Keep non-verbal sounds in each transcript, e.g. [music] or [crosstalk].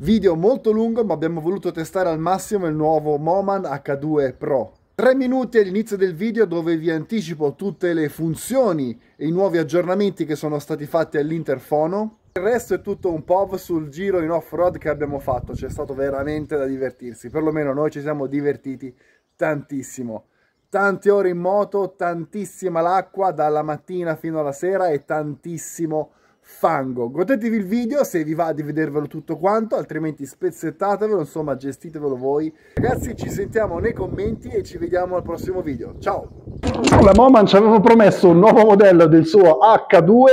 Video molto lungo, ma abbiamo voluto testare al massimo il nuovo Moman H2 Pro. 3 minuti all'inizio del video dove vi anticipo tutte le funzioni e i nuovi aggiornamenti che sono stati fatti all'interfono. Il resto è tutto un POV sul giro in off-road che abbiamo fatto, c'è stato veramente da divertirsi, perlomeno noi ci siamo divertiti tantissimo. Tante ore in moto, tantissima l'acqua dalla mattina fino alla sera e tantissimo fango. Godetevi il video se vi va di vedervelo tutto quanto, altrimenti spezzettatevelo, insomma gestitevelo voi. Ragazzi ci sentiamo nei commenti e ci vediamo al prossimo video. Ciao! La Moman ci aveva promesso un nuovo modello del suo H2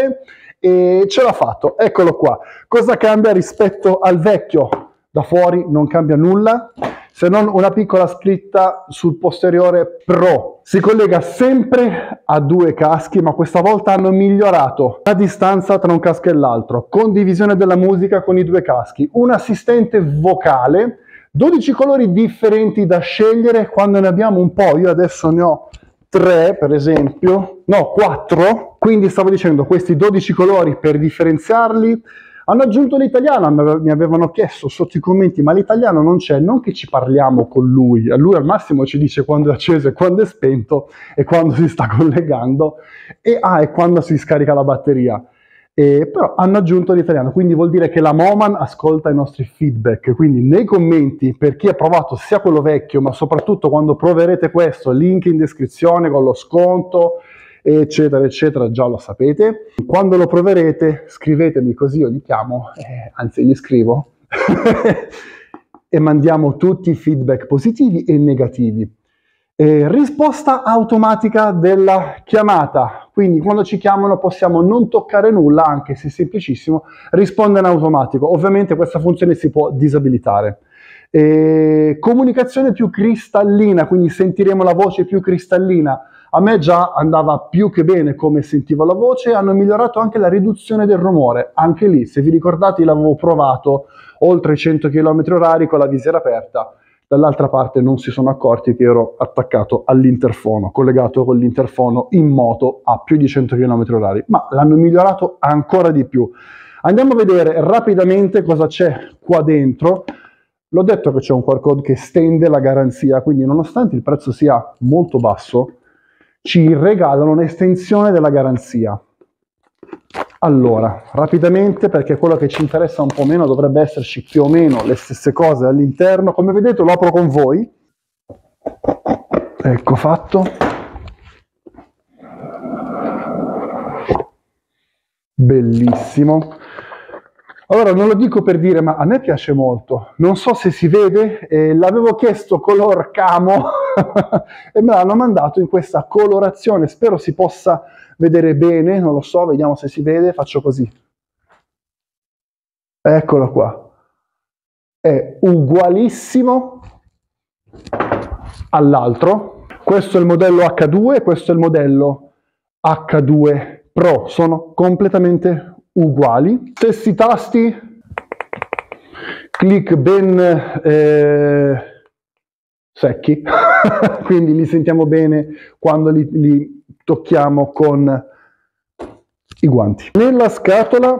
e ce l'ha fatto, eccolo qua. Cosa cambia rispetto al vecchio? Da fuori non cambia nulla, se non una piccola scritta sul posteriore Pro. Si collega sempre a due caschi, ma questa volta hanno migliorato la distanza tra un casco e l'altro. Condivisione della musica con i due caschi. Un assistente vocale, 12 colori differenti da scegliere quando ne abbiamo un po'. Io adesso ne ho tre, per esempio, no, quattro. Quindi stavo dicendo questi 12 colori per differenziarli hanno aggiunto l'italiano, mi avevano chiesto sotto i commenti, ma l'italiano non c'è, non che ci parliamo con lui, a lui al massimo ci dice quando è acceso e quando è spento e quando si sta [laughs] collegando e, ah, e quando si scarica la batteria. Eh, però hanno aggiunto l'italiano, quindi vuol dire che la Moman ascolta i nostri feedback, quindi nei commenti per chi ha provato sia quello vecchio, ma soprattutto quando proverete questo, link in descrizione con lo sconto, eccetera, eccetera, già lo sapete. Quando lo proverete, scrivetemi così io li chiamo, eh, anzi gli scrivo, [laughs] e mandiamo tutti i feedback positivi e negativi. Eh, risposta automatica della chiamata, quindi quando ci chiamano possiamo non toccare nulla, anche se semplicissimo, risponde in automatico. Ovviamente questa funzione si può disabilitare. Eh, comunicazione più cristallina, quindi sentiremo la voce più cristallina a me già andava più che bene come sentivo la voce, hanno migliorato anche la riduzione del rumore. Anche lì, se vi ricordate, l'avevo provato oltre i 100 km h con la visiera aperta. Dall'altra parte non si sono accorti che ero attaccato all'interfono, collegato con l'interfono in moto a più di 100 km h ma l'hanno migliorato ancora di più. Andiamo a vedere rapidamente cosa c'è qua dentro. L'ho detto che c'è un QR code che estende la garanzia, quindi nonostante il prezzo sia molto basso, ci regalano un'estensione della garanzia. Allora, rapidamente, perché quello che ci interessa un po' meno dovrebbe esserci più o meno le stesse cose all'interno. Come vedete lo apro con voi. Ecco fatto. Bellissimo. Allora, non lo dico per dire, ma a me piace molto. Non so se si vede, eh, l'avevo chiesto color camo [laughs] e me l'hanno mandato in questa colorazione. Spero si possa vedere bene, non lo so, vediamo se si vede. Faccio così. Eccolo qua. È ugualissimo all'altro. Questo è il modello H2 e questo è il modello H2 Pro. Sono completamente uguali. Stessi tasti, click ben eh, secchi, [laughs] quindi li sentiamo bene quando li, li tocchiamo con i guanti. Nella scatola,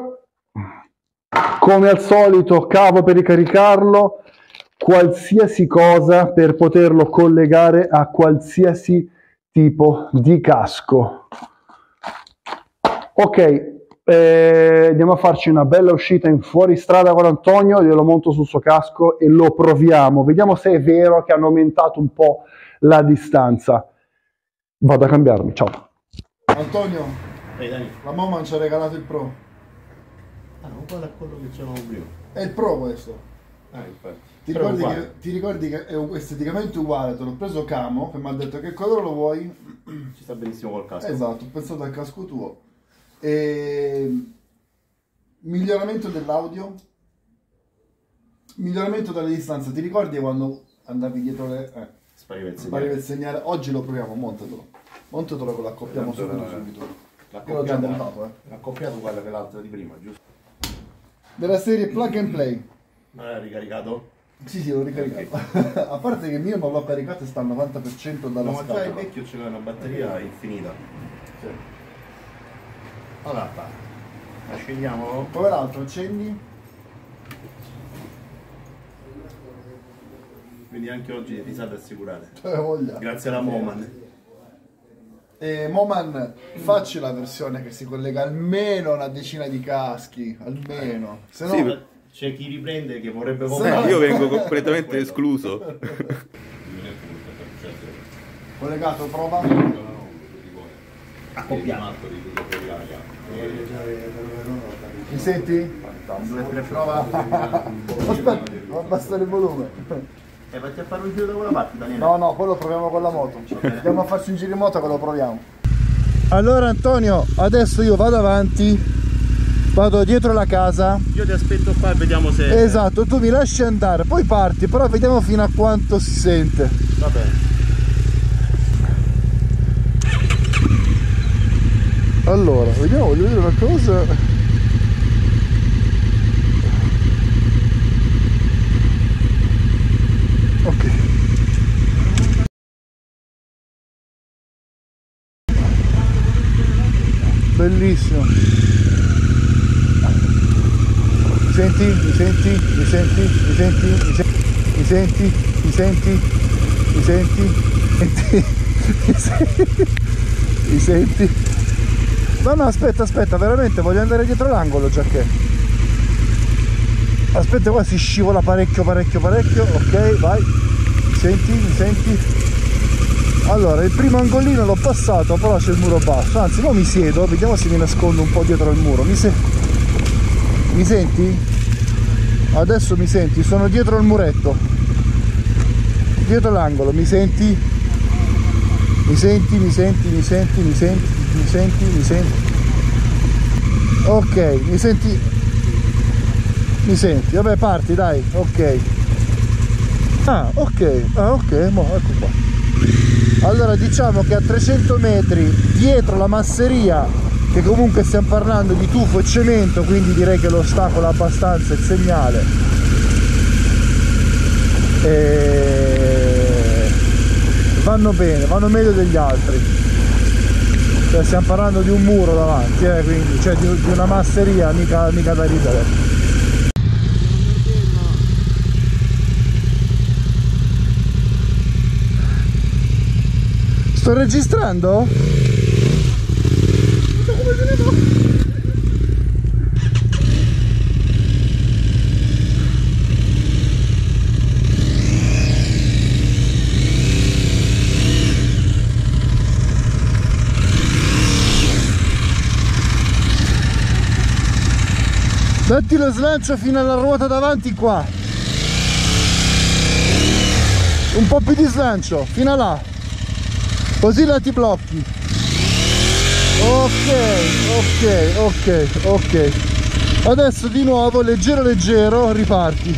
come al solito, cavo per ricaricarlo, qualsiasi cosa per poterlo collegare a qualsiasi tipo di casco. Ok, eh, andiamo a farci una bella uscita in fuoristrada con Antonio, glielo monto sul suo casco e lo proviamo. Vediamo se è vero che hanno aumentato un po' la distanza. Vado a cambiarmi, ciao. Antonio, Ehi, la mamma ci ha regalato il Pro. Ah, non quello è quello che c'era prima. È il Pro questo. Ah, infatti. Ti ricordi, che, ti ricordi, che, è esteticamente uguale, te l'ho preso camo e mi ha detto che colore lo vuoi? Ci sta benissimo col casco. Esatto, ho pensato al casco tuo. E... Miglioramento dell'audio, miglioramento delle distanze. Ti ricordi quando andavi dietro le... Eh, spariva il segnale. il segnale. Oggi lo proviamo, montatelo. Montatelo che l'accoppiamo subito, subito. L'accoppiato, montato, eh. l'accoppiato uguale che l'altro di prima, giusto? Della serie Plug and Play. Ma l'hai ricaricato? Sì, sì, l'ho ricaricato. Okay. [laughs] A parte che il mio non l'ho caricato e sta al 90% dalla no, scatola. ma già il vecchio c'era una batteria infinita. Sì. Allora, la scegliamo. Poi l'altro accendi. Quindi anche oggi risate assicurate. [laughs] Eh, voglia. Grazie alla Moman. E Moman, facci la versione che si collega almeno a una decina di caschi, almeno. Se no, Sì, C'è chi riprende che vorrebbe comprare. io vengo [laughs] completamente escluso. [laughs] collegato, prova. Accoppiamo. Mi senti? Prova. Aspetta, abbassare il volume. E vatti a fare un giro da quella parte, Daniele. No, no, poi lo proviamo con la moto. Andiamo a farci un giro in moto che lo proviamo. Allora Antonio, adesso io vado avanti, vado dietro la casa. Io ti aspetto qua e vediamo se. Esatto, tu mi lasci andare, poi parti, però vediamo fino a quanto si sente. Va bene. Allora, vediamo, voglio vedere una cosa. Ok. Bellissimo. Senti? Mi senti? Mi senti? Mi senti? Mi senti? Mi senti? Mi senti? Mi senti? Mi senti? Mi senti? [laughs] No, no, aspetta, aspetta, veramente voglio andare dietro l'angolo già che. Aspetta, qua si scivola parecchio, parecchio, parecchio. Ok, vai. Senti? Mi senti? Allora, il primo angolino l'ho passato, però c'è il muro basso. Anzi, ora mi siedo, vediamo se mi nascondo un po' dietro al muro. Mi, se... mi senti? Adesso mi senti, sono dietro il muretto. Dietro l'angolo, mi senti? Mi senti, mi senti, mi senti, mi senti, mi senti, mi senti. Ok, mi senti. Mi senti, vabbè parti dai, ok. Ah, ok, ah ok, mo, ecco qua. Allora diciamo che a 300 metri dietro la masseria, che comunque stiamo parlando di tufo e cemento, quindi direi che l'ostacolo abbastanza il segnale. E vanno bene, vanno meglio degli altri. Cioè, stiamo parlando di un muro davanti, eh, quindi, cioè di, di una masseria mica, mica da ridere. Sto registrando? Datti lo slancio fino alla ruota davanti qua. Un po' più di slancio, fino a là. Così la ti blocchi. Ok, ok, ok, ok. Adesso di nuovo, leggero leggero, riparti.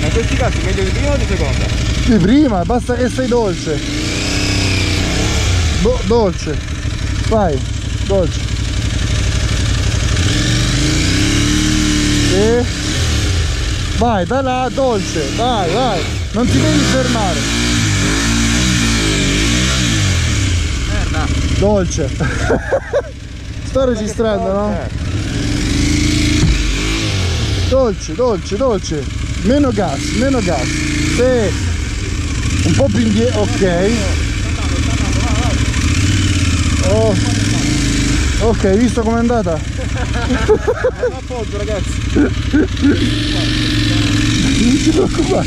Ma in questi casi meglio di prima o di seconda? Di prima, basta che sei dolce. Do- dolce. Vai, dolce. Vai, da là, dolce, vai, vai. Non ti devi fermare. Merda. Dolce. [laughs] Sto registrando, no? Dolce, dolce, dolce. Meno gas, meno gas. Sì. Un po' più indietro, ok. Oh. Ok, visto com'è andata? Non appoggio ragazzi. Non ti preoccupare.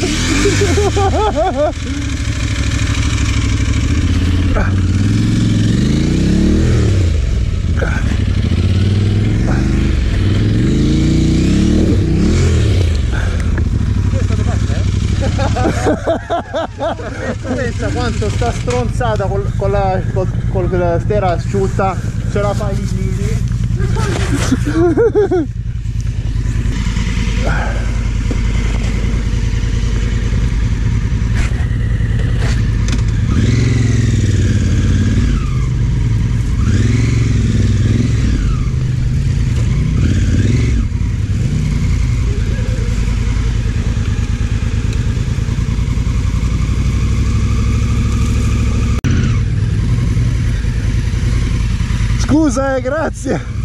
Pensa quanto sta stronzata col, con la col, con la stera asciutta ce la fai di. Scusa, eh, grazie.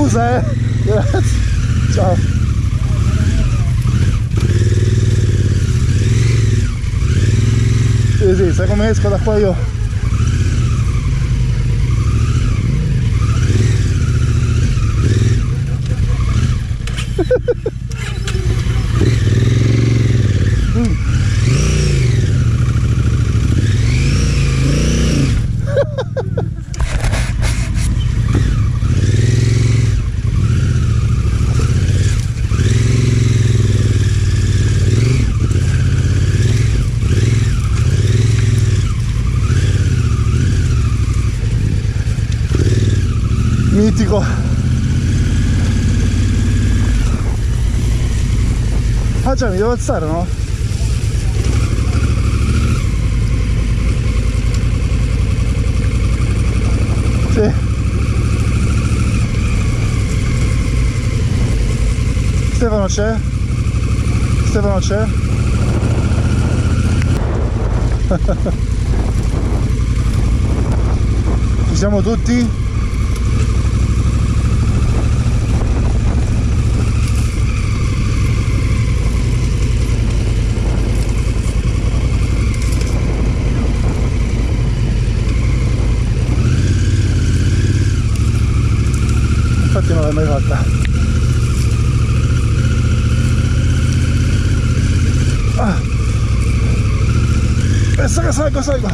Cruzeiro. [laughs] Tchau. Easy, sai con mi escoda qua io. Già, mi devo alzare, no? Sì. Stefano c'è? Stefano c'è? [laughs] Ci siamo tutti? L'hai mai fatta. Ah. Pensa che salgo, salgo.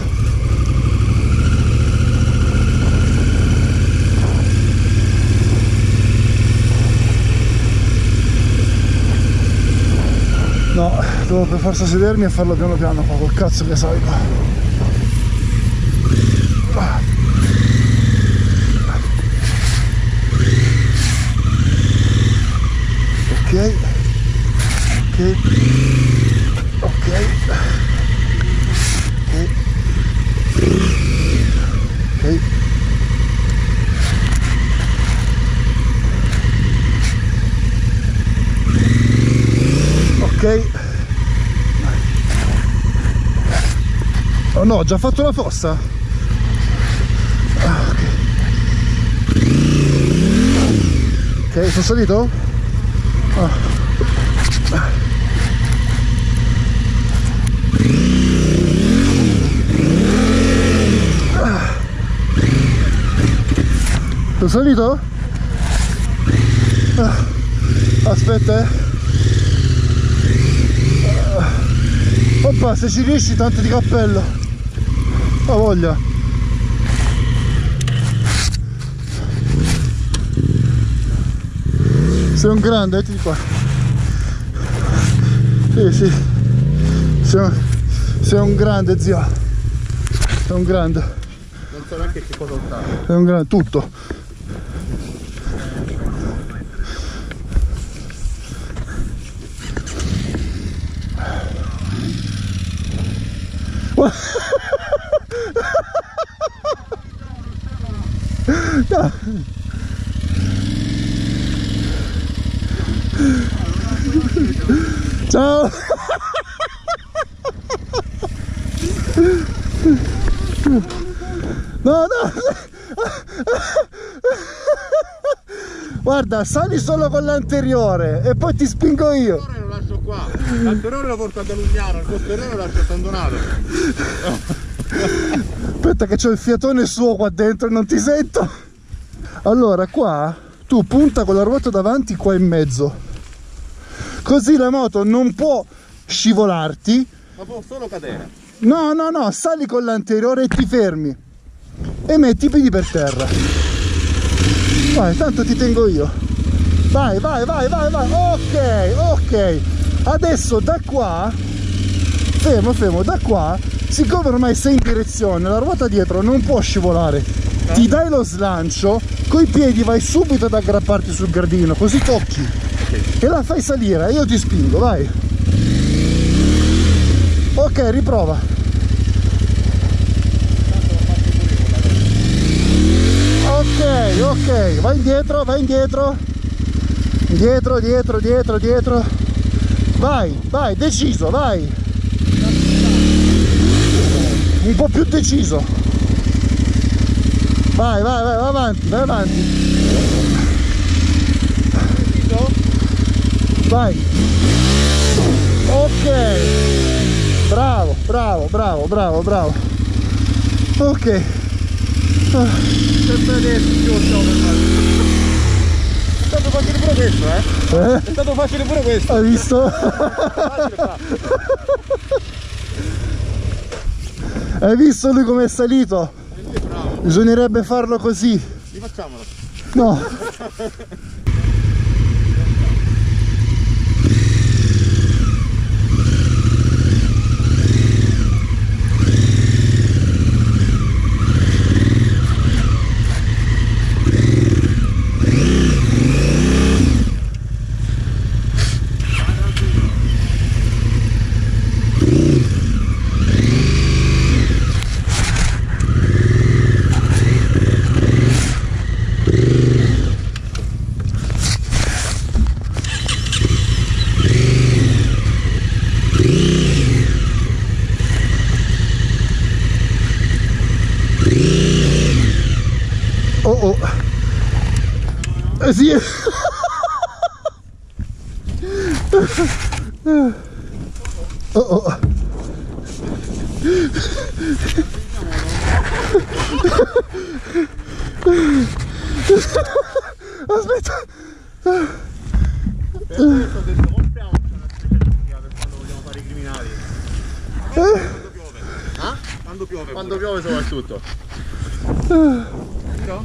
No, devo per forza sedermi e farlo piano piano qua, col cazzo che salgo. Ok. Ok. Ok. Ok. Ok. Oh no, ho già fatto la fossa? Ah. Ok, sono salito? Sono salito? Ah, Aspetta eh. Oppa, se ci riesci tanto di cappello. Ha voglia. Sei un grande, mettiti qua. Sì, sì. Sei un, sei un grande, zio. Sei un grande. Non so neanche che cosa urtare. Sei un grande, tutto. No. [laughs] Ciao! No, no! Guarda, sali solo con l'anteriore e poi ti spingo io. Ora lo lascio qua. L'anteriore lo porto a Dalugnano, il posteriore lo lascio a San Donato. Aspetta che c'ho il fiatone suo qua dentro e non ti sento. Allora, qua tu punta con la ruota davanti qua in mezzo. Così la moto non può scivolarti. Ma può solo cadere. No, no, no, sali con l'anteriore e ti fermi. E metti i piedi per terra. Vai, tanto ti tengo io. Vai, vai, vai, vai, vai. Ok, ok. Adesso da qua, fermo, fermo, da qua, siccome ormai sei in direzione, la ruota dietro non può scivolare. Ti dai lo slancio, coi piedi vai subito ad aggrapparti sul gradino, così tocchi. E la fai salire, io ti spingo, vai. Ok, riprova. Ok, ok, vai indietro, vai indietro. Dietro, dietro, dietro, dietro. Vai, vai, deciso, vai. Un po' più deciso. Vai, vai, vai, vai avanti, vai avanti. Vai. Ok. Bravo, bravo, bravo, bravo, bravo. Ok. Ah, Sempre adesso. È stato facile pure questo, eh? eh? È stato facile pure questo. Hai visto? Hai visto lui come è salito? Bisognerebbe farlo così. Rifacciamolo. No. [laughs] Oh oh. Eh sì. Oh oh. Aspetta. Per questo ho detto specialistica per quando vogliamo fare i criminali. Quando piove. Quando piove. Quando piove soprattutto. No,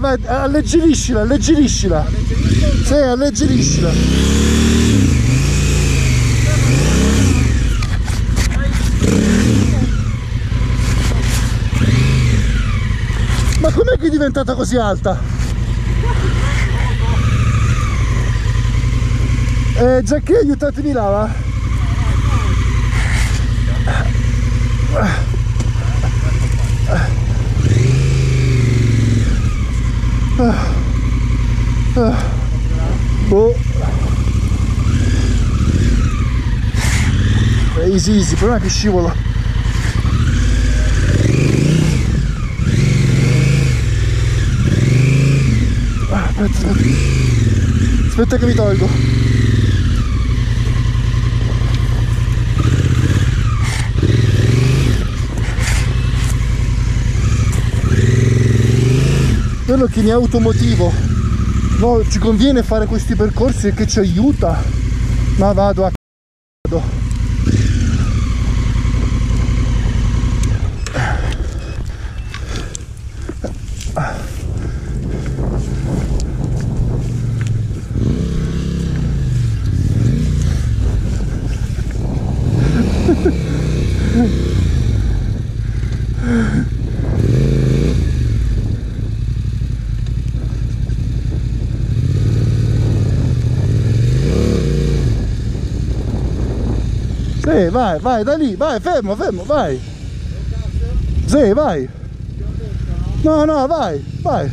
Vai, alleggeriscila, alleggeriscila. Sì, alleggeriscila. Ma com'è che è diventata così alta? Eh, Giacché, aiutatemi là, va? Boh. Easy, easy, il che scivolo. Ah, Aspetta, aspetta. Aspetta che mi tolgo. Quello che ne è automotivo. No, ci conviene fare questi percorsi perché ci aiuta. Ma vado a c***o. Sì, vai, vai, da lì, vai, fermo, fermo, vai. Sì, vai. No, no, vai, vai.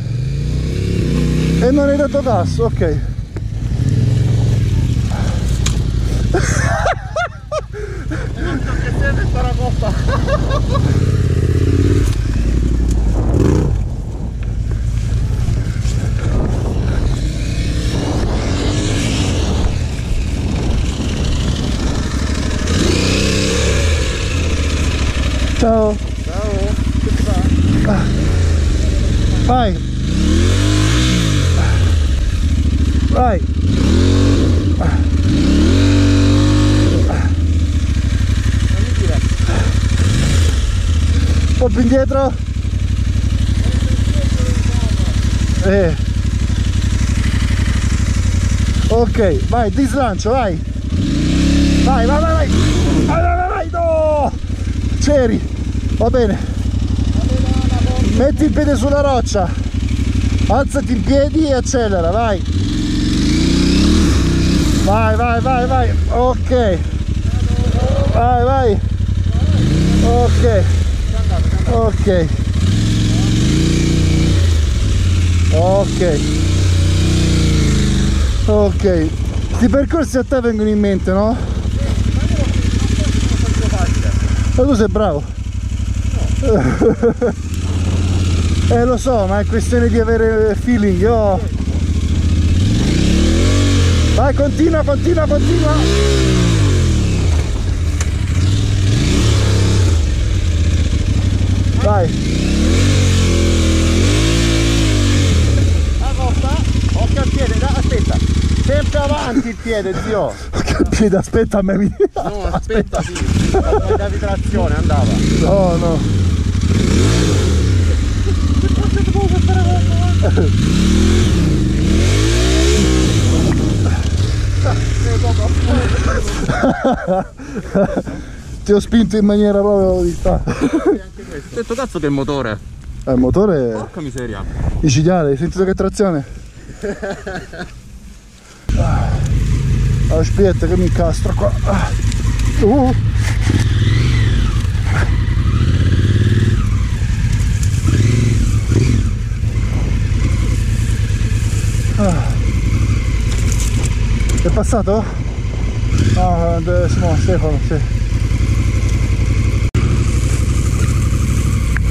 E non hai dato gas, ok. Che serve sta raccolta? Ciao. Ciao. Che ti fa? Vai. Vai. Più indietro. Eh. Ok, vai, di slancio, vai. Vai, vai, vai, vai. Vai, vai, vai, vai. No! C'eri. Va bene. Metti il piede sulla roccia. Alzati in piedi e accelera, vai. Vai, vai, vai, vai. Ok. Vai, vai. Ok. Ok. Ok. Ok. Questi percorsi a te vengono in mente, no? Ma tu sei bravo. [laughs] eh lo so, ma è questione di avere feeling, io... Vai, continua, continua, continua. Vai. Accosta, occhio al piede, da- aspetta. Sempre avanti il piede, zio. Che piede, aspetta a me mi... No, aspetta, sì. Quando davi trazione andava. No, no. [laughs] Ti ho spinto in maniera proprio di sta. Ho detto cazzo che il motore. Eh, il motore Porca miseria. micidiale, hai sentito che trazione? Ah, Aspetta che mi incastro qua. Ah. Uh. Ah. È passato? Ah, Simone, Stefano, sì.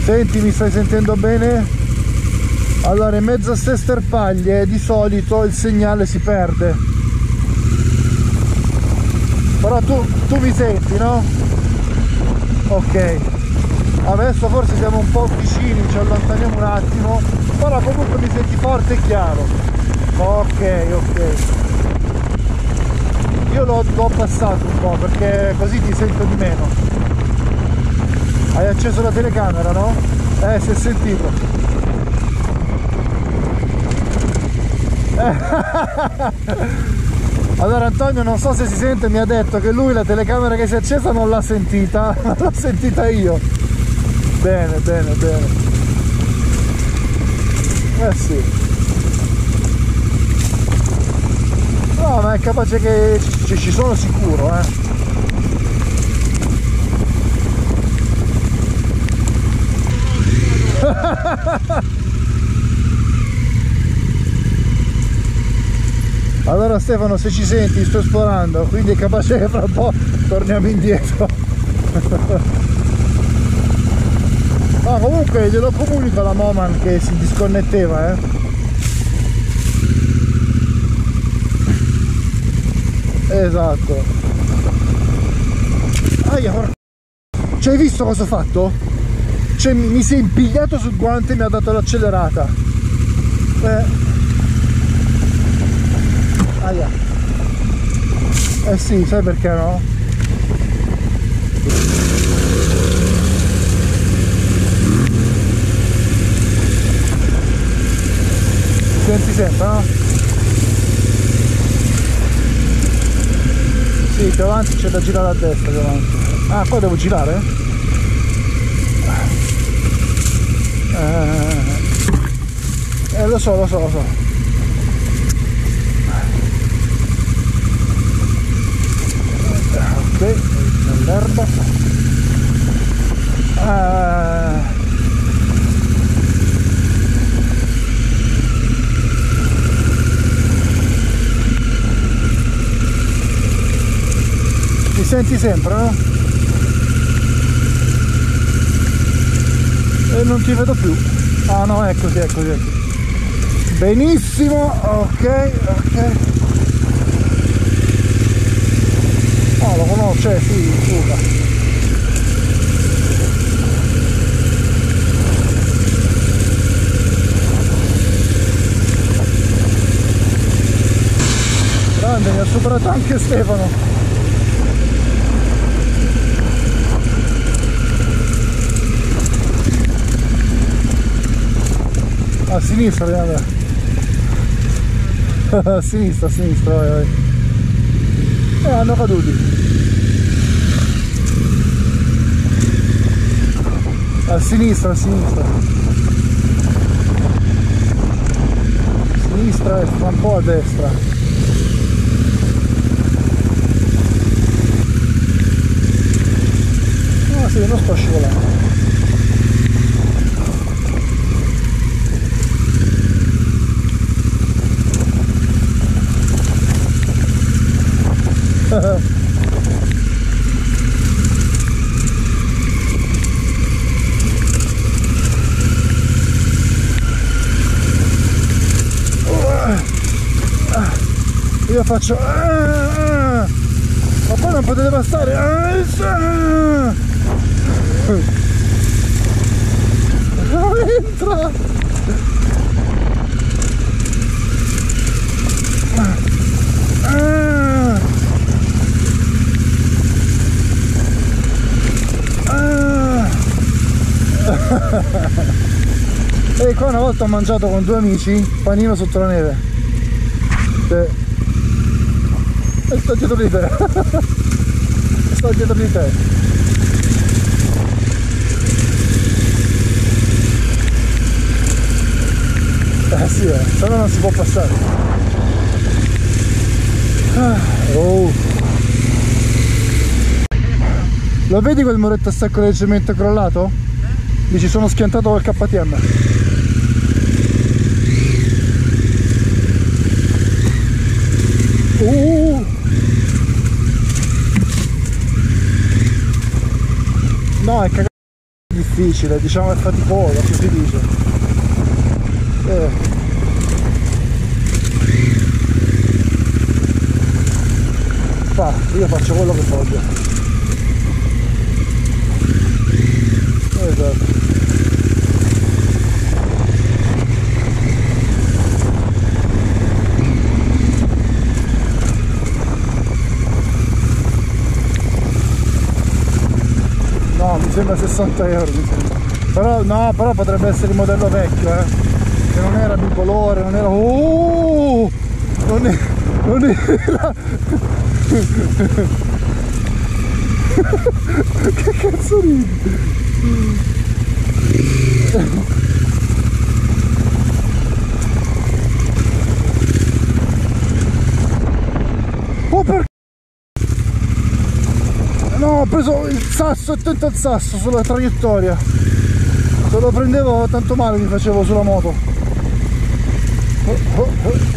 Senti, mi stai sentendo bene? Allora, in mezzo a ste sterpaglie di solito il segnale si perde. Però tu, tu mi senti, no? Ok. Adesso forse siamo un po' vicini, ci allontaniamo un attimo, però comunque mi senti forte e chiaro. Ok, ok. Io l'ho, abbassato un po' perché così ti sento di meno. Hai acceso la telecamera, no? Eh, si è sentito. [laughs] Allora Antonio non so se si sente mi ha detto che lui la telecamera che si è accesa non l'ha sentita, [laughs] ma l'ho sentita io. Bene, bene, bene. Eh sì. No, ma è capace che ci, ci sono sicuro, eh. Allora Stefano se ci senti sto esplorando, quindi è capace che fra un po' torniamo indietro. No, comunque glielo comunico alla Moman che si disconnetteva, eh. Esatto. Aia, porca... Cioè, hai visto cosa ho fatto? Cioè, mi, mi si è impigliato sul guante e mi ha dato l'accelerata. Eh. Aia. Eh sì, sai perché no? Senti sempre, no? Sì, più avanti c'è da girare a destra più avanti. Ah, qua devo girare? Eh, eh, lo so, lo so, lo so. Ok, nell'erba. Ah. Senti sempre, no? E non ti vedo più. Ah no, eccoci, eccoci, eccoci. Benissimo, ok, ok. No, lo sì, scusa. Grande, mi ha superato anche Stefano. A sinistra, guarda. [laughs] A sinistra, a sinistra, vai, vai. E hanno caduti. A sinistra, a sinistra. A sinistra e fa un po' a destra. Ah sì, non sto scivolando. Io faccio... ah, ah. Ma poi non potete passare... entra! E [laughs] [laughs] qua una volta ho mangiato con due amici panino sotto la neve. Sì. E sto dietro di te. [laughs] sto dietro di te. Eh sì, eh, se no non si può passare. Ah, oh. Lo vedi quel muretto a secco del cemento crollato? Mi ci sono schiantato col KTM. Uh. No, è cagato difficile, diciamo è faticoso, che si dice. Eh. Fa, io faccio quello che voglio. Esatto. No, mi sembra 60 euro. mi sembra. Però no, però potrebbe essere il modello vecchio, eh. Che non era bicolore, non era. Oh! Non, è, non era. [laughs] che cazzo ridi? Oh per No, ho preso il sasso, attento al sasso sulla traiettoria. Se lo prendevo tanto male mi facevo sulla moto. Oh, oh, oh.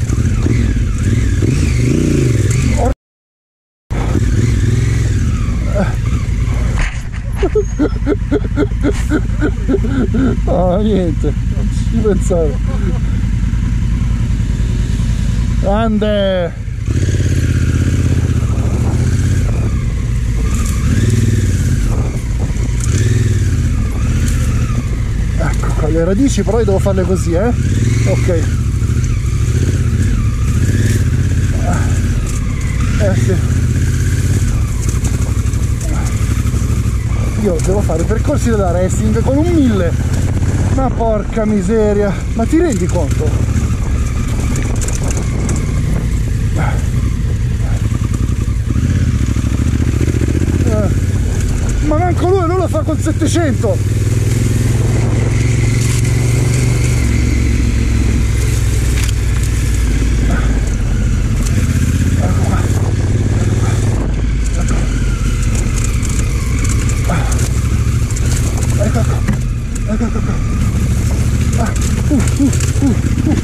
Ah, niente, non ci pensare. Grande! Le radici però devo farle così, eh? Ok. Eh sì. Io devo fare percorsi della racing con un 1000. Ma porca miseria. Ma ti rendi conto? Eh. Ma manco lui, lui lo fa col 700.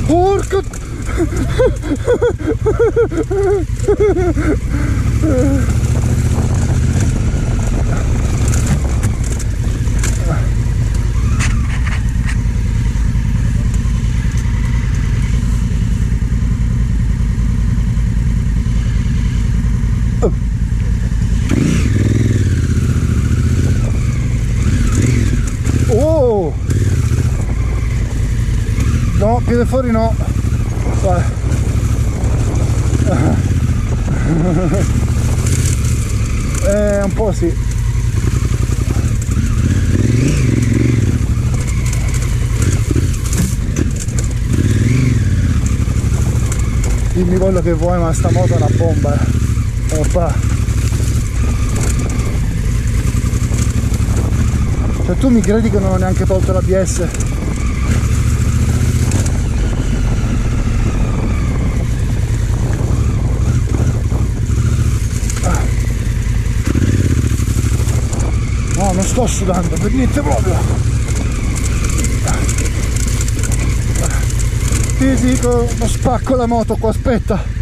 Porca... Oh! No, piede fuori no. Vai. Eh, un po' sì. Dimmi quello che vuoi, ma sta moto è una bomba. eh. Cioè tu mi credi che non ho neanche tolto l'ABS? No, non sto sudando, per niente proprio. Fisico, non spacco la moto qua, aspetta.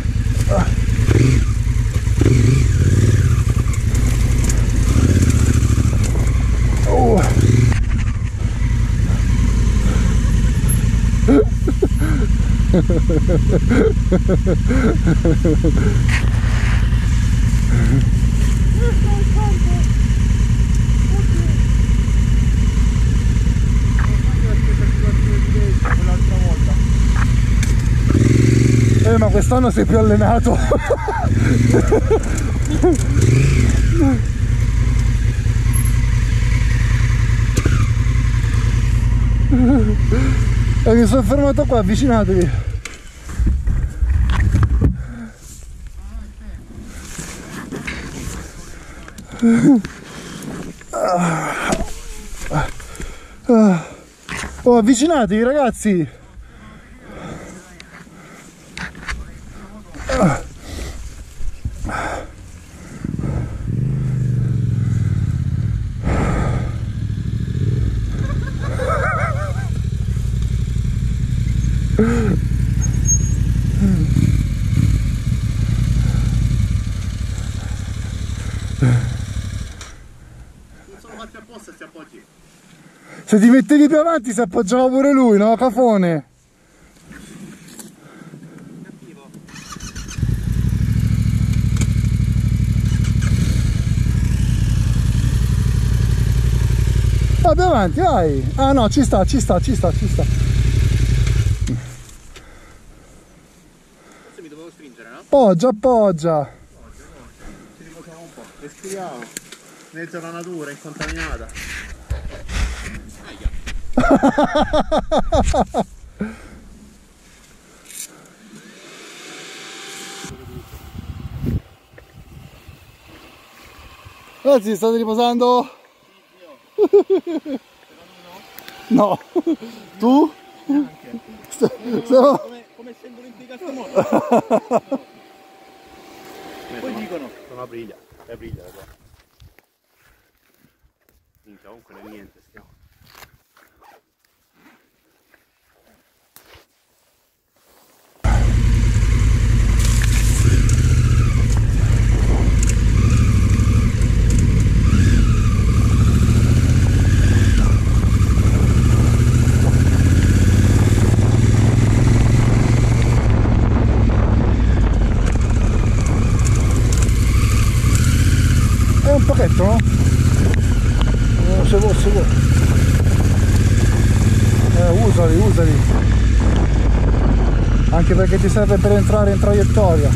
[laughs] Oh. [laughs] Eh ma quest'anno sei più allenato. E mi sono fermato qua, avvicinatevi. Oh, avvicinatevi ragazzi Più avanti si appoggiava pure lui, no? Cafone. Più avanti, vai. Ah no, ci sta, ci sta, ci sta, ci sta. Forse mi dovevo stringere, no? Appoggia, appoggia. Ci riposiamo un po'. Respiriamo. Mezzo alla natura, incontaminata. [laughs] Ragazzi, state riposando? [laughs] No. [laughs] Tu? Stiamo- Come, come essendo l'impiegato moto. Poi dicono. Sono briglia. È briglia qua. Minchia, comunque non è niente stiamo. È un pochetto, no? Eh, se vuoi, se vuoi. Eh, usali, usali. Perché ti serve per entrare in traiettoria.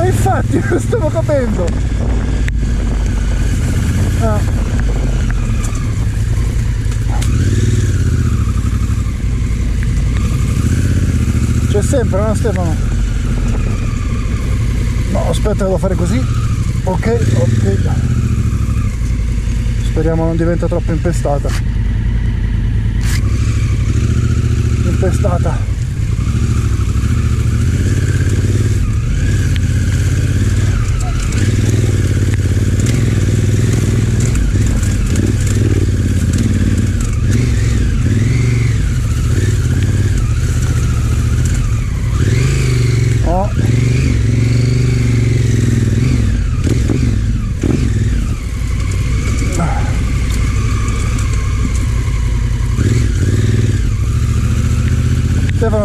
E infatti, [laughs] lo stavo capendo. Ah. C'è sempre, no Stefano? No, aspetta, devo fare così. Ok, ok. Speriamo non diventa troppo impestata. Impestata. Oh.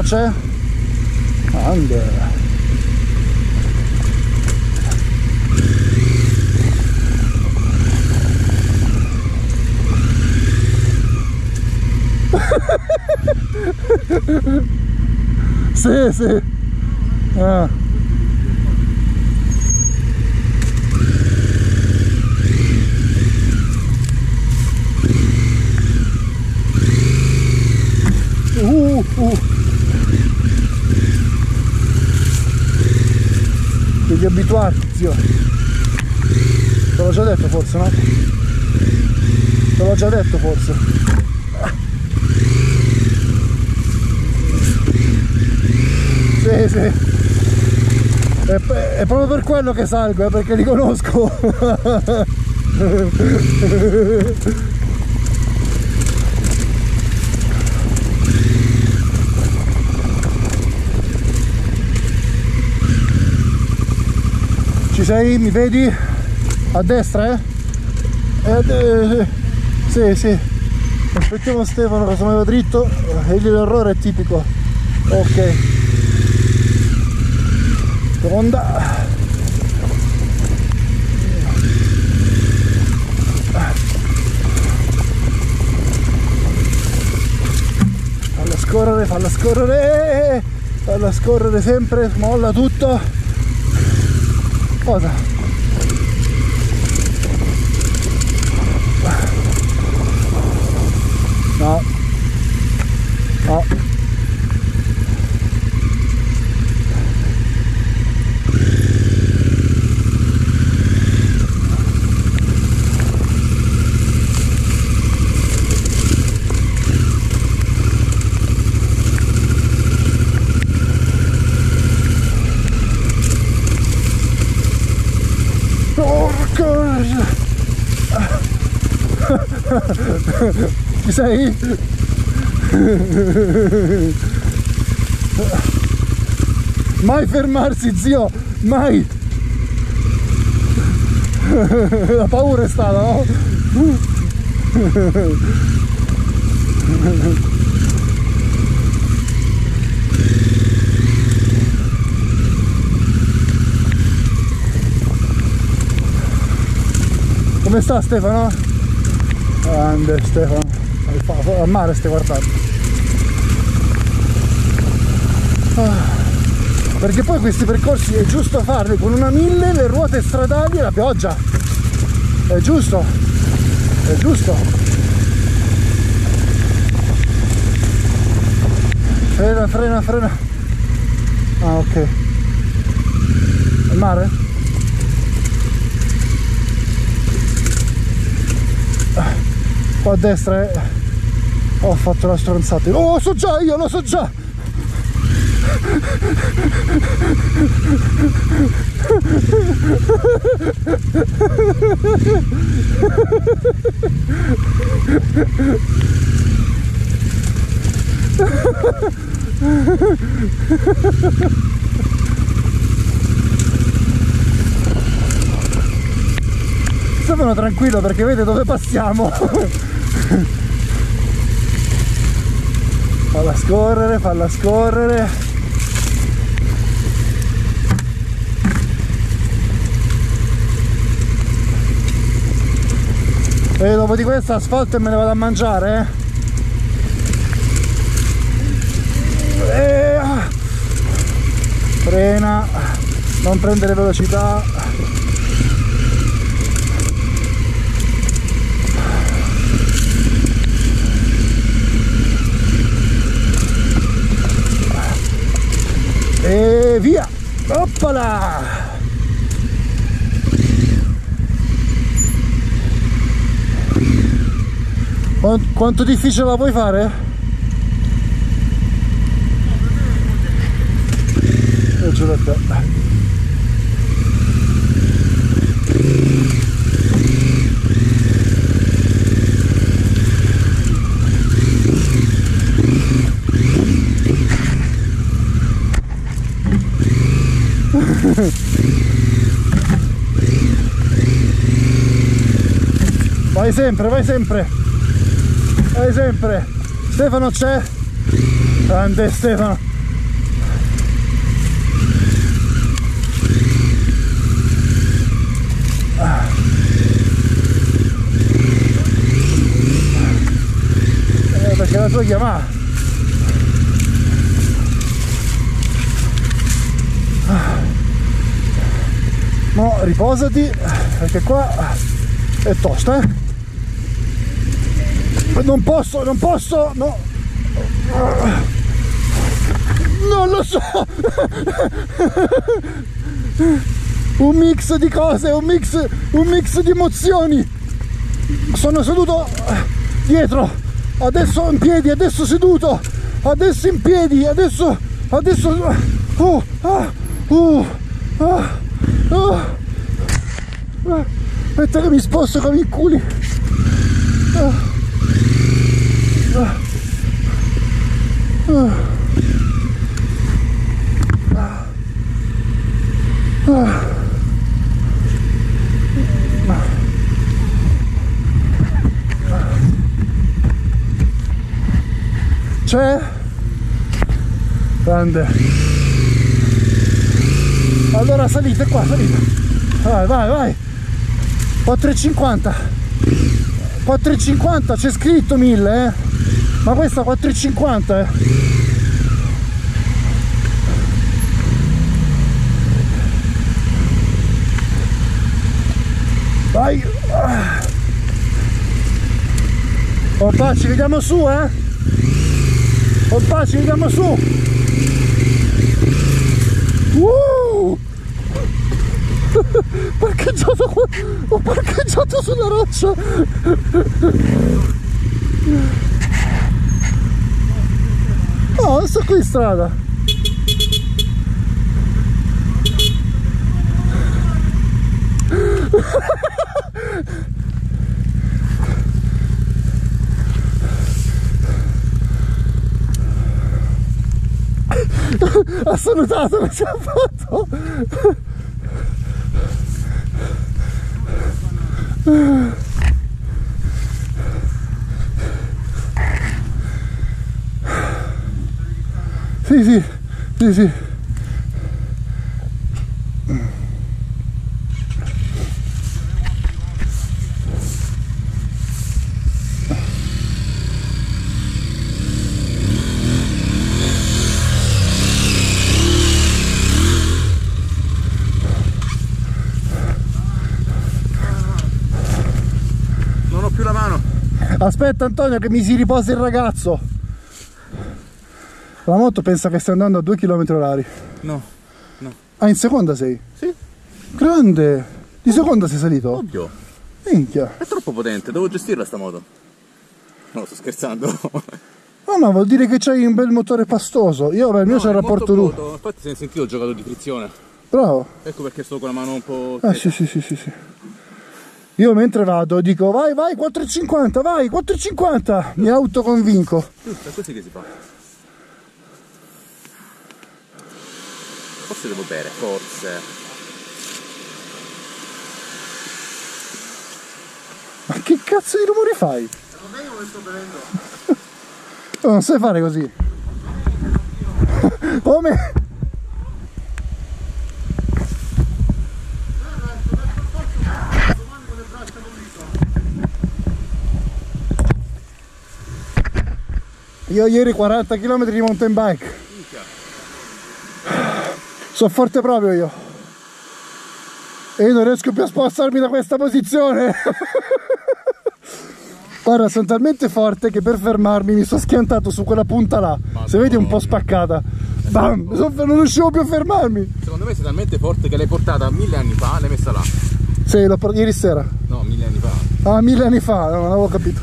Stefano c'è? Ande. sì, sì. Ah. Uh, uh. Abituarti, zio. Te l'ho già detto forse, no? Te l'ho già detto forse. Sì, sì. È, è proprio per quello che salgo, eh, perché li conosco. [laughs] Ci sei? Mi vedi? A destra, eh? eh, eh sì, sì. Aspettiamo Stefano se muove dritto. Egli l'errore è tipico. Ok. Seconda. Falla scorrere, falla scorrere. Falla scorrere sempre, molla tutto. Cosa? No. No. Porca! Ci sei? Mai fermarsi zio, mai! La paura è stata, no? Come sta Stefano? Grande Stefano, al mare stai guardando. Ah. Perché poi questi percorsi è giusto farli con una mille, le ruote stradali e la pioggia. È giusto, è giusto. Frena, frena, frena. Ah ok. Al mare? qua a destra eh. Ho fatto la stronzata. Oh so già io lo so già. Stefano tranquillo perché vede dove passiamo [laughs] falla scorrere falla scorrere e dopo di questo asfalto me ne vado a mangiare eh? E... Ah. frena non prendere velocità e via. Oppala quanto difficile la puoi fare? io ce l'ho te vai sempre vai sempre. Vai sempre. Stefano c'è? Grande Stefano. Eh, perché la tua chiamata. Mo riposati perché qua è tosta eh? Non posso, non posso, no Non lo so un mix di cose, un mix, un mix di emozioni. Sono seduto dietro, adesso in piedi, adesso seduto, adesso in piedi, adesso, adesso, oh, ah, ah, ah. Aspetta che mi sposto con i culi. Ah. C'è? Grande. Allora salite qua, salite. Vai, vai, vai. 4,50. 4,50 c'è scritto 1000, eh. Ma questa 4,50, eh. Vai. Oppa, ci vediamo su, eh. Oppa, ci vediamo su. Uh! [laughs] parcheggiato ho parcheggiato sulla roccia non sto qui in strada. Ha salutato che ci ha fatto Sì, sì, sì, sì. Non ho più la mano. Aspetta Antonio che mi si riposa il ragazzo. La moto pensa che stia andando a 2 km orari. No, no. Ah, in seconda sei? Sì, Grande! Di seconda sei salito? ovvio. Minchia! È troppo potente, devo gestirla sta moto. No, sto scherzando. [laughs] No, no, vuol dire che c'hai un bel motore pastoso. Io, beh, il mio c'è il rapporto lui. Infatti si è sentito il giocatore di frizione. Bravo. Ecco perché sto con la mano un po'. Ah, sì, sì, sì, sì, sì. Io mentre vado dico vai, vai, 4,50, vai, 4,50. Mi autoconvinco. Giusto, è così che si fa. Forse devo bere, forse. Ma che cazzo di rumori fai? Oh, [laughs] non sai fare così. [laughs] Come? Io ieri 40 km di mountain bike. Sono forte proprio io. E io non riesco più a spostarmi da questa posizione. [laughs] Guarda, sono talmente forte che per fermarmi mi sono schiantato su quella punta là. Se vedi è un po' spaccata. Bam! Sono- non riuscivo più a fermarmi. Secondo me sei talmente forte che l'hai portata mille anni fa, l'hai messa là. Sì, l'ho portato ieri sera. No, mille anni fa. Ah, mille anni fa, no, non avevo capito.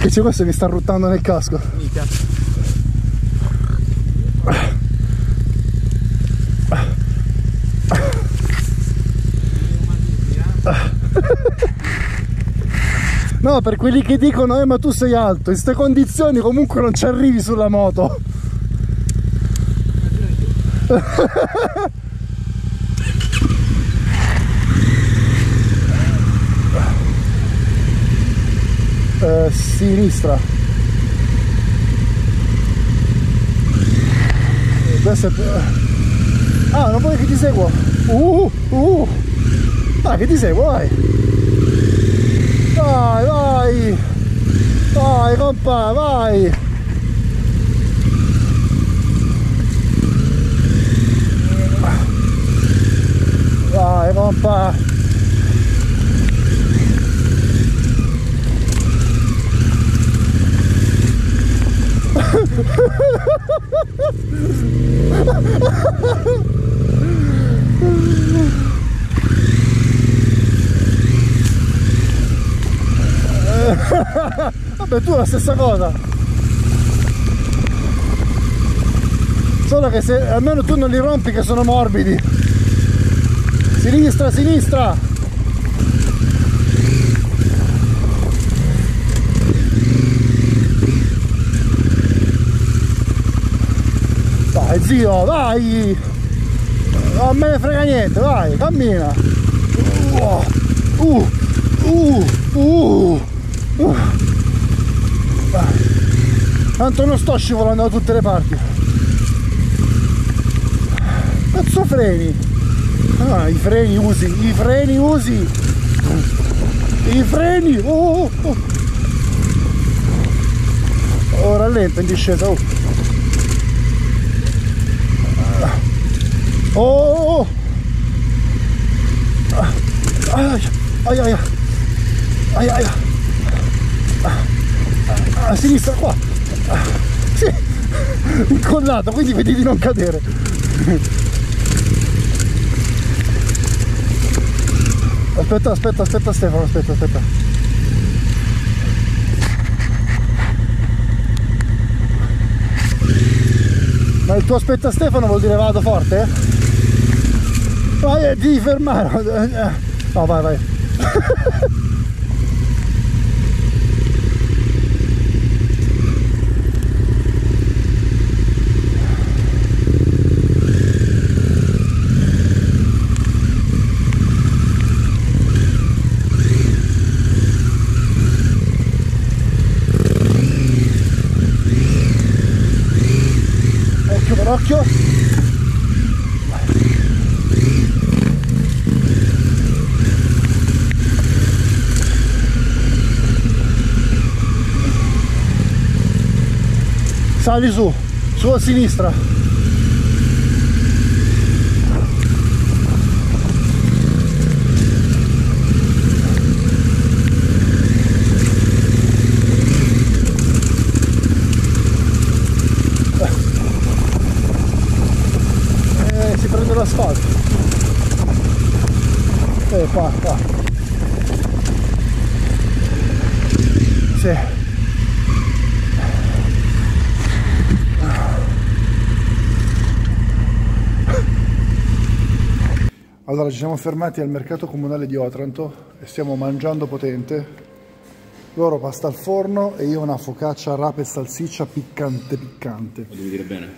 Che c'è questo che mi sta ruttando nel casco. Minchia. [laughs] No, per quelli che dicono, eh ma tu sei alto, in queste condizioni comunque non ci arrivi sulla moto. [laughs] Eh, sinistra. Questo è... Ah, non vuoi che ti seguo? Uh, uh. Ah, che ti seguo, vai. Vai, vai! Vai, compa, [laughs] vai! Vai, compa! E tu la stessa cosa. Solo che se almeno tu non li rompi che sono morbidi. Sinistra, sinistra. Vai zio, vai! Non me ne frega niente, vai, cammina! Uh, uh, uh, uh, uh. Tanto non sto scivolando da tutte le parti. Cazzo freni! Ah, i freni usi, i freni usi! I freni! Oh, oh, oh. oh rallenta in discesa, oh! Oh! Ai ai ai ai ai a sinistra qua sì. Incollato quindi vedi di non cadere. Aspetta aspetta aspetta Stefano aspetta aspetta. Ma il tuo aspetta Stefano vuol dire vado forte? vai eh, devi fermare. No vai vai [laughs] occhio per occhio sali su su a sinistra. Eh, si prende l'asfalto. Eh qua qua sì Allora ci siamo fermati al mercato comunale di Otranto e stiamo mangiando potente. Loro pasta al forno e io una focaccia rape e salsiccia piccante piccante. Lo devi dire bene.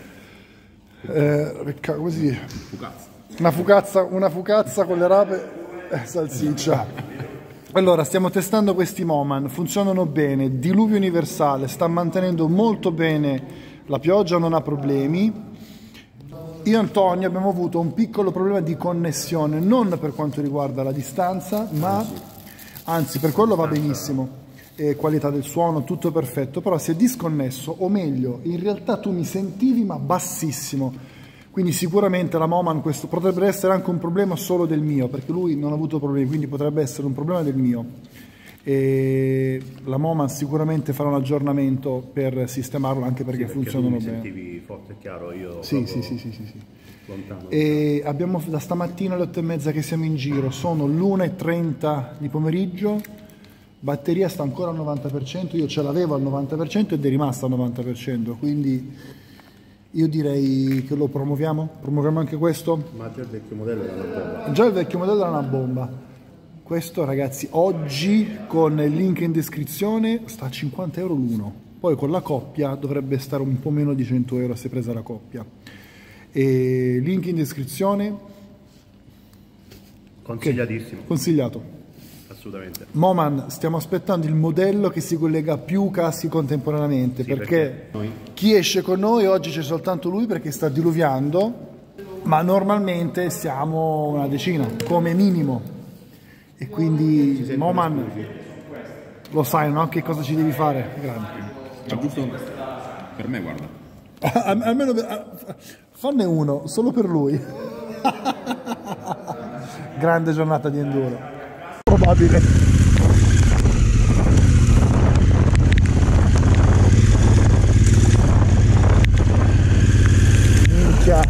Eh, pecca- come si dice? Fucazza. Una fucazza, una fucazza con le rape e salsiccia. Allora, stiamo testando questi Moman, funzionano bene, diluvio universale, sta mantenendo molto bene la pioggia, non ha problemi. Io e Antonio abbiamo avuto un piccolo problema di connessione, non per quanto riguarda la distanza, ma anzi per quello va benissimo. E qualità del suono, tutto perfetto, però si è disconnesso, o meglio, in realtà tu mi sentivi ma bassissimo. Quindi sicuramente la Moman questo potrebbe essere anche un problema solo del mio, perché lui non ha avuto problemi, quindi potrebbe essere un problema del mio. E la Moman sicuramente farà un aggiornamento per sistemarlo anche perché, funzionano tu mi bene. sentivi forte e chiaro, io Sì, sì, sì, sì, sì, sì. lontano. E abbiamo da stamattina alle 8 e mezza che siamo in giro, sono l'1.30 di pomeriggio, batteria sta ancora al 90%, io ce l'avevo al 90% ed è rimasta al 90%, quindi io direi che lo promuoviamo, promuoviamo anche questo. Ma già il vecchio modello era una bomba. Già il vecchio modello era una bomba. Questo ragazzi oggi con il link in descrizione sta a 50 euro l'uno. Poi con la coppia dovrebbe stare un po' meno di 100 euro se presa la coppia. E link in descrizione Consigliatissimo, consigliato. assolutamente. Moman, stiamo aspettando il modello che si collega a più caschi contemporaneamente perché, perché noi- chi esce con noi oggi c'è soltanto lui perché sta diluviando, ma normalmente siamo una decina come minimo. E quindi Moman lo sai, no? Che cosa ci devi fare? Grande. Ma giusto per me, guarda. [laughs] Al- Almeno per- fanne uno, solo per lui. [laughs] Grande giornata di enduro. Probabile. Minchia.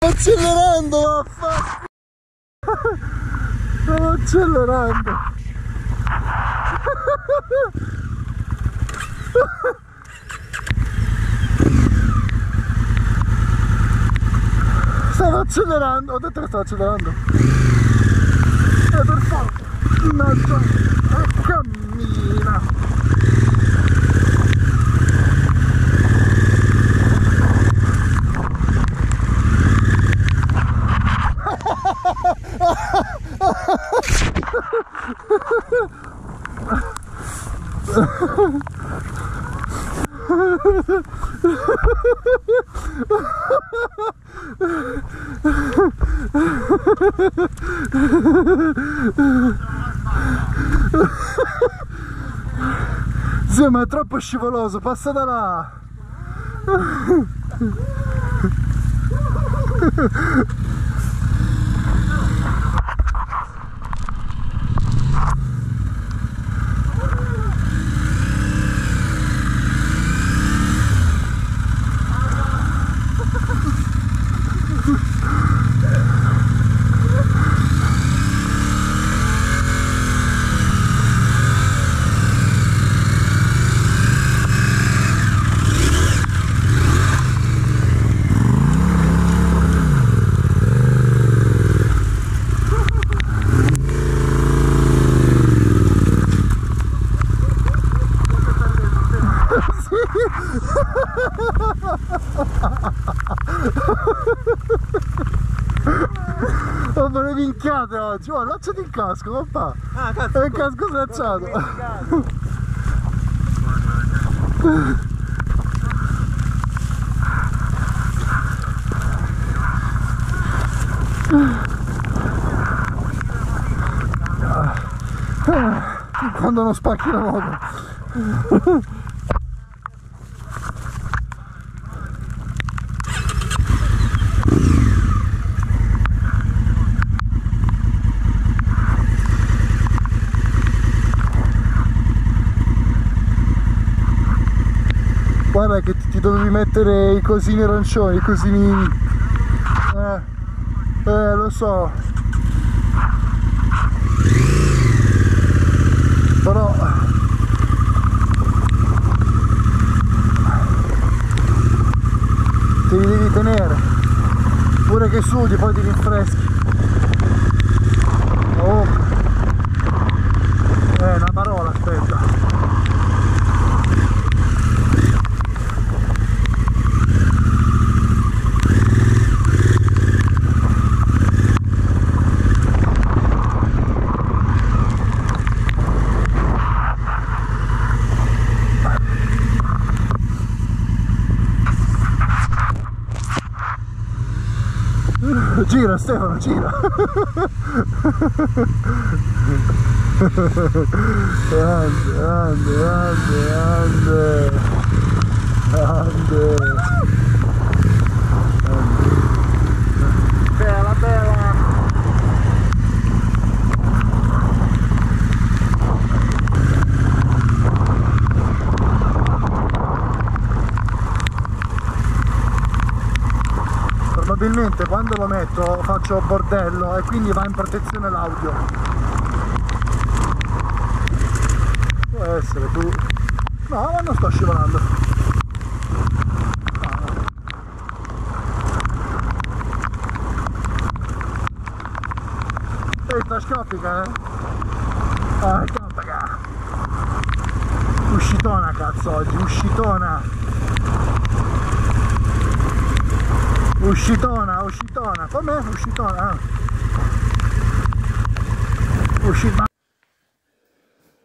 accelerando, vaffanculo! Stavo accelerando! Stavo accelerando, ho detto che stavo accelerando. E per forza, e cammina. Sì, ma è troppo scivoloso, passa da là. Ho delle minchiate oggi, oh, lanciati il casco, papà. Ah, cazzo. È il casco slacciato. [laughs] Quando non spacchi la moto. Guarda che ti, ti dovevi mettere i cosini arancioni, i cosini... Eh, eh, lo so. Però... Te li devi tenere. Pure che sudi, poi ti rinfreschi. Oh. Eh, una parola, aspetta. Gira Stefano, gira. Grande, grande, grande, grande. Bella, bella. Probabilmente quando lo metto faccio bordello e quindi va in protezione l'audio. Può essere tu. No, ma non sto scivolando. No. Ehi, sta scoppica, eh? Ah! Uscitona cazzo oggi, uscitona! Uscitona, uscitona, com'è? Uscitona. ah. Uscitona.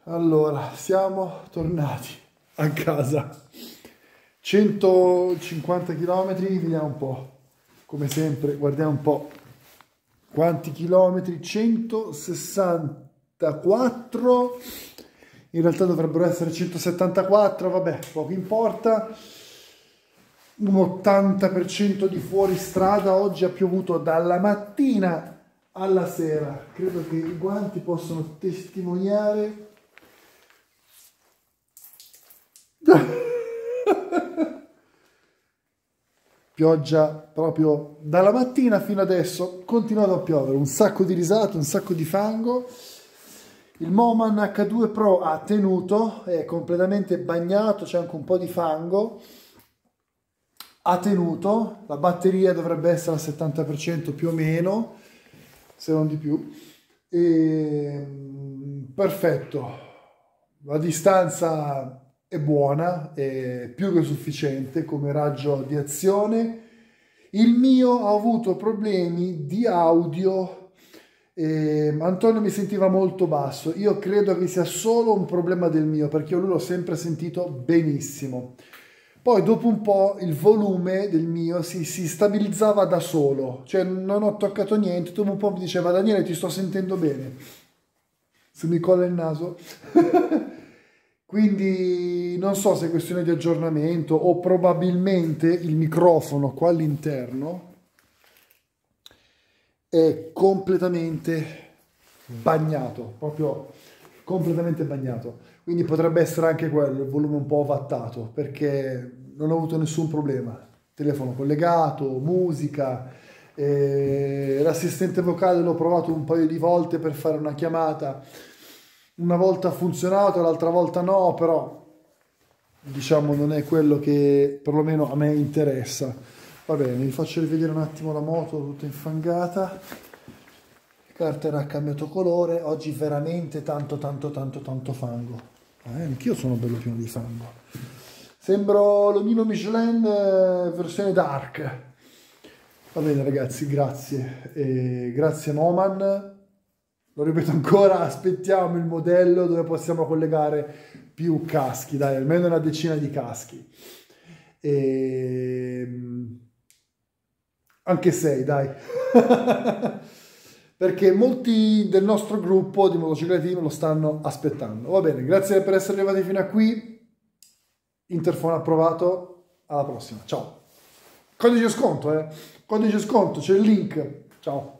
Allora, siamo tornati a casa. 150 km, vediamo un po'. Come sempre, guardiamo un po' quanti chilometri. 164. In realtà dovrebbero essere 174, vabbè, poco importa un 80% di fuoristrada, oggi ha piovuto dalla mattina alla sera, credo che i guanti possono testimoniare. [laughs] pioggia proprio dalla mattina fino adesso, continuato a piovere, un sacco di risate, un sacco di fango. Il Moman H2 Pro ha tenuto, è completamente bagnato, c'è anche un po' di fango. Ha tenuto, la batteria dovrebbe essere al 70% più o meno, se non di più. E, perfetto, la distanza è buona, è più che sufficiente come raggio di azione. Il mio ha avuto problemi di audio, eh, Antonio mi sentiva molto basso, io credo che sia solo un problema del mio perché io lui l'ho sempre sentito benissimo. Poi dopo un po' il volume del mio si, si, stabilizzava da solo, cioè non ho toccato niente, dopo un po' mi diceva Daniele ti sto sentendo bene, se mi colla il naso. [laughs] Quindi non so se è questione di aggiornamento o probabilmente il microfono qua all'interno è completamente bagnato, proprio completamente bagnato. Quindi potrebbe essere anche quello, il volume un po' vattato, perché non ho avuto nessun problema. Telefono collegato, musica, eh, l'assistente vocale l'ho provato un paio di volte per fare una chiamata una volta ha funzionato, l'altra volta no, però diciamo non è quello che perlomeno a me interessa. Va bene, vi faccio rivedere un attimo la moto tutta infangata. Il carter ha cambiato colore, oggi veramente tanto tanto tanto tanto fango. Eh, anch'io sono bello pieno di fango. Sembro l'omino Michelin eh, versione dark. Va bene ragazzi, grazie. E grazie Moman lo ripeto ancora, aspettiamo il modello dove possiamo collegare più caschi, dai, almeno una decina di caschi. E... Ehm, anche sei, dai. [laughs] Perché molti del nostro gruppo di motociclettino lo stanno aspettando. Va bene, grazie per essere arrivati fino a qui. Interfono approvato. Alla prossima. Ciao. Codice sconto, eh. Codice sconto, c'è il link. Ciao.